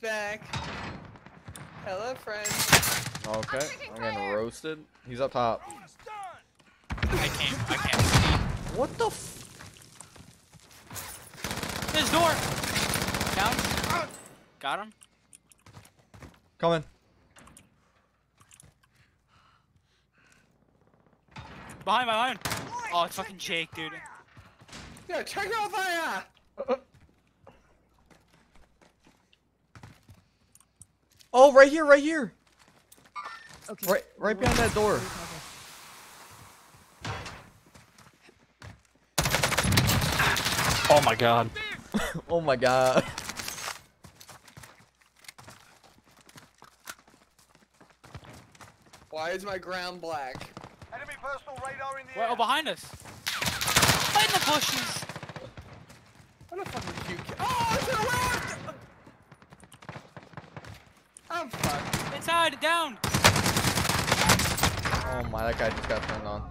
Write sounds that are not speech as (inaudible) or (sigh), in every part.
back. Hello, friend. Okay, I'm getting roasted. He's up top. I can't. I can't see. What the f- His door. Down. Got him. Coming. Behind, behind. Oh, it's fucking Jake, dude. Yeah, check out fire. (laughs) Oh, right here, right here. Okay. Right, right behind that door. Oh my god. (laughs) Oh my god. Why is my ground black? Enemy personal radar in the Well, oh, air. oh, behind us. In the bushes. What a fucking cute kid. Oh, it's a left! I'm fucked. Inside, down. Oh my, that guy just got turned on.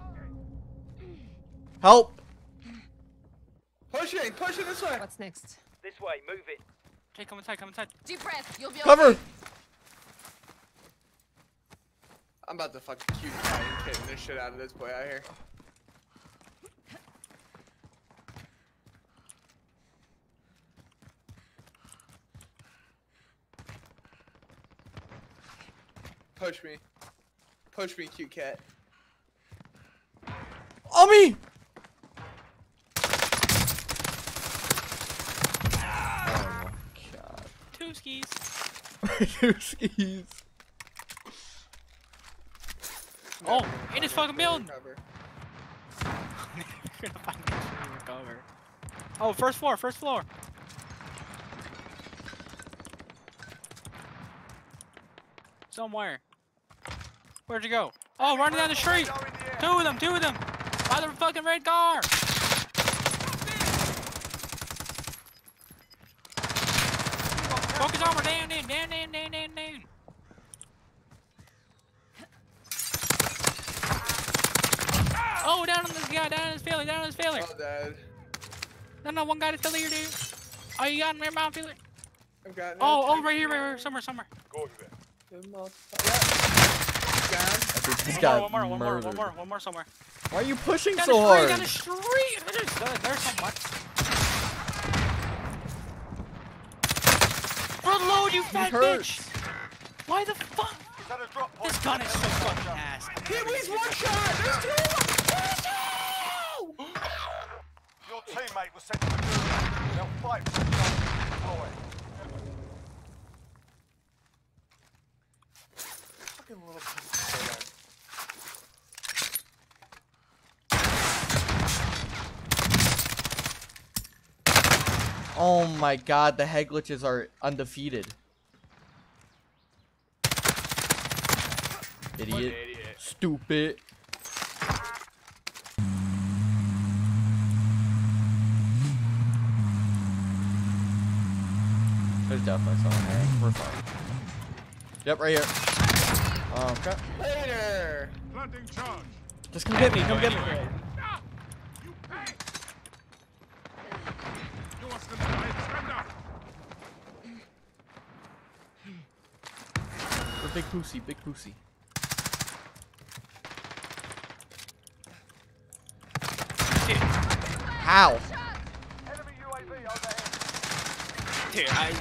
Help! Pushing, pushing this way. What's next? This way, move it. Jake, come inside, come inside. Deep breath. You'll be Cover! okay. I'm about to fucking cute cat and kitten this shit out of this boy out here. Push me. Push me, cute cat. On me! Oh my god. Two skis. Two skis. Oh, in his fucking building. (laughs) You're gonna find me recover. Oh, first floor, first floor. Somewhere. Where'd you go? Oh, running down the street. The. Two of them, two of them. By the fucking red car. Focus armor, down, down, down, down, down, down, down. Oh, down on this guy, down on this failure, down on this failure. Oh, dad. No, no, one guy to failure, dude. Oh, you got him, right mount failure. I've got Oh, oh, right here, right here, somewhere, somewhere. Go over there. Good motherfucker. Yeah. Down. Dude, he's One more, one more, one more, one more, one more somewhere. Why are you pushing Down so the hard? down the street. Uh, there's, there's so much. Reload, you fat bitch. Why the fuck? Is that a drop point? This gun is so fucking ass. Hit me, he's one shot! There's two! There's two! Your teammate was sent to the. They'll fight for the job to deploy. Fucking little piece of shit. Oh my god, the head glitches are undefeated. Idiot. Stupid. There's definitely someone here. We're fine. Yep, right here. Um, okay. Later! Planting charge. Just come get me, come get me. You pay. You want them to stand up. We're big pussy, big pussy. How? Enemy UAV overhead. Dude, I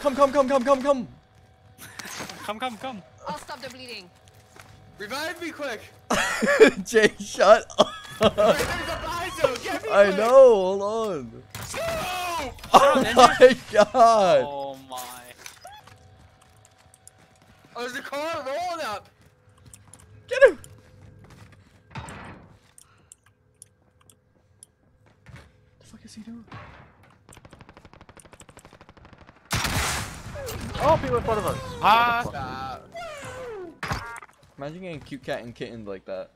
Come, come, come, come, come, come. come, come, come. I'll stop the bleeding. Revive me quick! (laughs) Jay, shut up. There's a Bizo! Get me I know, hold on. Scoop! Oh my god. Oh my. Oh, there's a car rolling up! Get him. What the fuck is he doing? Oh, people in front of us. Ah. Stop. Imagine getting cute cat and kitten like that.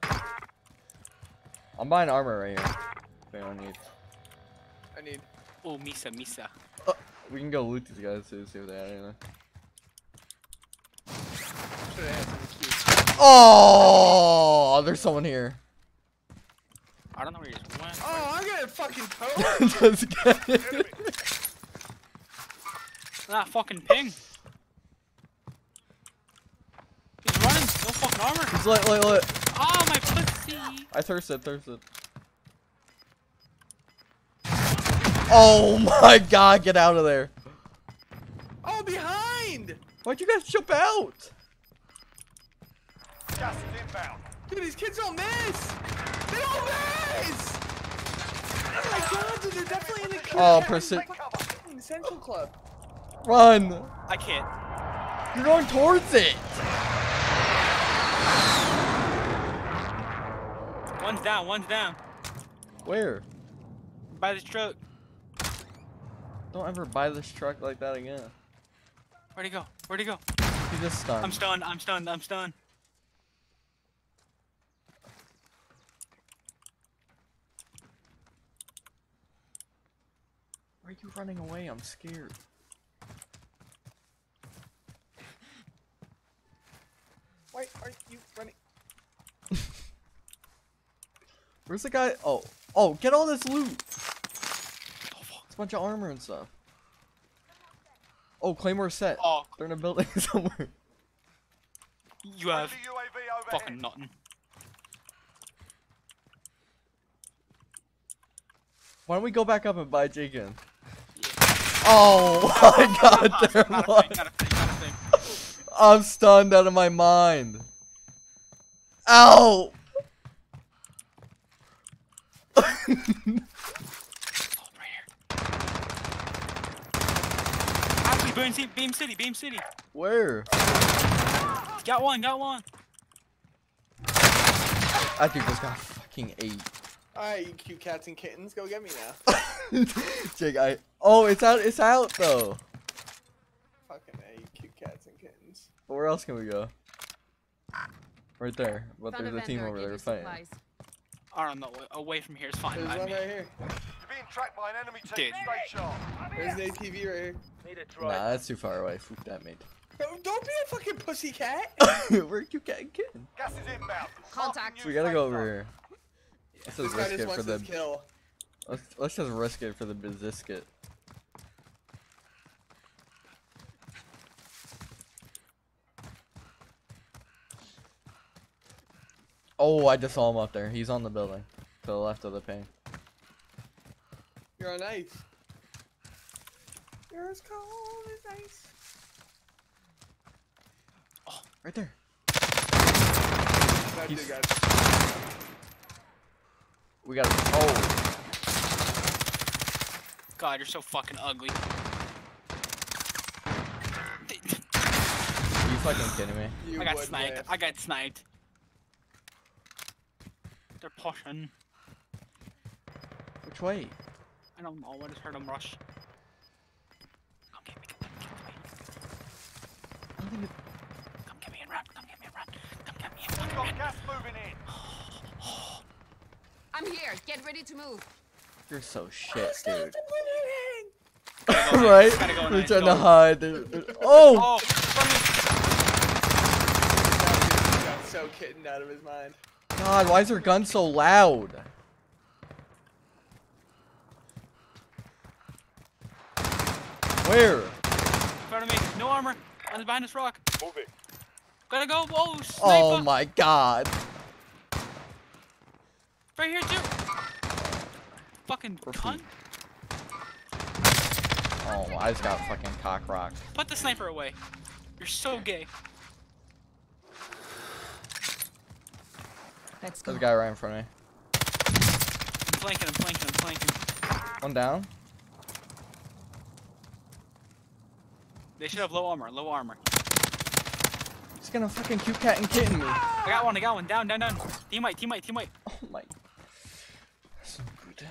I'm buying armor right here. If anyone needs. I need. Oh, Misa, Misa. We can go loot these guys too, see what they have. You know. Should have had some cute. Oh, there's someone here. I don't know where you just went. Oh, I'm getting fucking towed! Just get it. That fucking ping. He's running. No fucking armor. He's lit, lit, lit. Oh my pussy. I thirsted, thirsted. Oh my god, get out of there. Oh, behind! Why'd you guys jump out? Gas is inbound. Dude, these kids don't miss! They don't miss! Oh my god, dude, they're definitely in the Q Oh, Cat persi- Take cover. fucking Central Club. Run! I can't. You're going towards it! One's down. One's down. Where? By this truck. Don't ever buy this truck like that again. Where'd he go? Where'd he go? He just stunned. I'm stunned. I'm stunned. I'm stunned. You running away? I'm scared. Why are you running? (laughs) Where's the guy? Oh, oh, get all this loot. Oh, fuck. It's a bunch of armor and stuff. Oh, Claymore set. Oh, They're in a building (laughs) somewhere. you have Friendly UAV overhead. fucking nothing. Why don't we go back up and buy chicken? Oh (laughs) my god, (laughs) there Not was. thing. Not a thing. Not a thing. I'm stunned out of my mind. Ow! Actually, Beam City. Beam City. Beam City. Where? Got one. Got one. I think this got fucking eight. Alright, you cute cats and kittens, go get me now. (laughs) Jake, I. Oh, it's out. It's out though. Fucking A, you cute cats and kittens. But where else can we go? Right there. But Found there's a a team over there you fighting. supplies. I don't. Away from here is fine There's by one me. right here. You're being tracked by an enemy team. Dude. Stay. There's an ATV right here. Need a drone. Nah, that's too far away. Fuck that, mate. Don't, don't be a fucking pussy cat! Where you getting kitten? Gas is inbound. Contact. So we gotta go over here. Let's just risk just it for the. kill. Let's, let's just risk it for the biscuit. Oh, I just saw him up there. He's on the building. To the left of the pane. You're on ice. You're as cold as ice. Oh, Right there. He's-. We got a Oh, God, you're so fucking ugly. are you fucking kidding me? You I got sniped. yes. I got sniped. They're pushing. Which way? I don't know. I just heard them rush. Come get me. Come, I don't think come get me and run. Come get me and run. Come get me and run. Got gas moving in. (sighs) (sighs) (sighs) I'm here. Get ready to move. You're so shit, dude. Gotta right? nice, gotta go (laughs) We're trying to hide. There- there- Oh! Oh, from He got so kittened out of his mind. God, why is her gun so loud? Where? in front of me. No armor. One's behind this rock. Move it. Gotta go. Whoa, oh sniper. Oh my god. Right here too. Fucking cunt. Oh, I just got fucking cock rocked. Put the sniper away. You're so gay. Let's go. There's a guy right in front of me. I'm flanking. I'm flanking. I'm flanking. One down. They should have low armor. Low armor. He's gonna fucking cute cat and kitten me. I got one. I got one. Down. Down. Down. Teammate. Teammate. Teammate. Oh my. So good.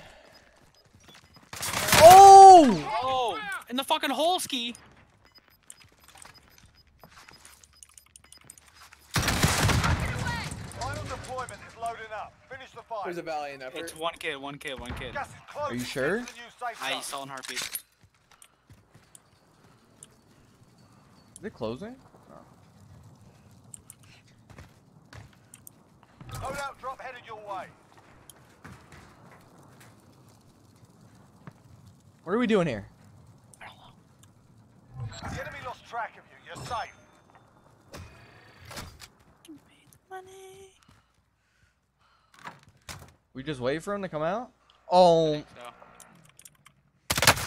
Oh! Oh, in the fucking hole ski. Final deployment is loading up. Finish the fight. There's a valiant effort. It's one kid. One kid. One kid. Gas is close. Are you sure? to the new safe I saw in heartbeat. Is it closing? Loadout drop headed your way. What are we doing here? I don't know. The enemy lost track of you. You're safe. We just wait for him to come out? Oh, So.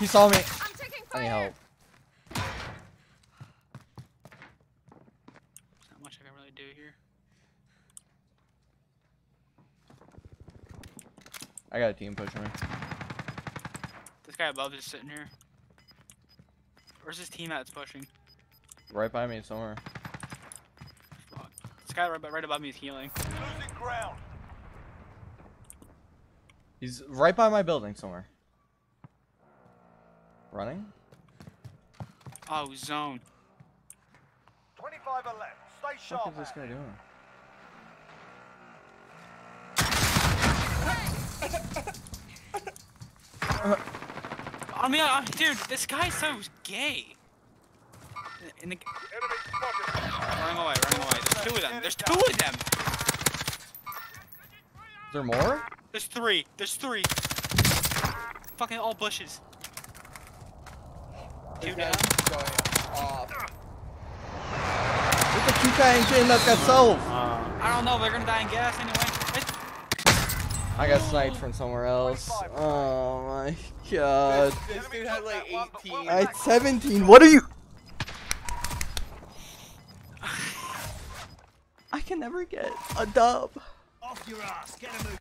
he saw me. I'm taking need fire. help. There's not much I can really do here. I got a team pushing me. This guy above is sitting here. Where's his team at that's pushing? Right by me somewhere. Fuck. This guy right, ab- right above me is healing. Losing ground. He's right by my building somewhere. Running? Oh, zone. 25 left. Stay sharp. is this guy doing? (laughs) I mean, uh, dude, this guy's so gay. In the, Enemy spotted. running away, running away. There's two of them. There's two of them. Is there more? There's three. There's three. Fucking all bushes. Two down. going off. Look at two guy and kitten that got. I don't know. They're gonna die in gas anyway. It's- I got sniped from somewhere else. Oh my god. This dude had like 18. I had 17. What are you? I can never get a dub. Off your ass. Get a move.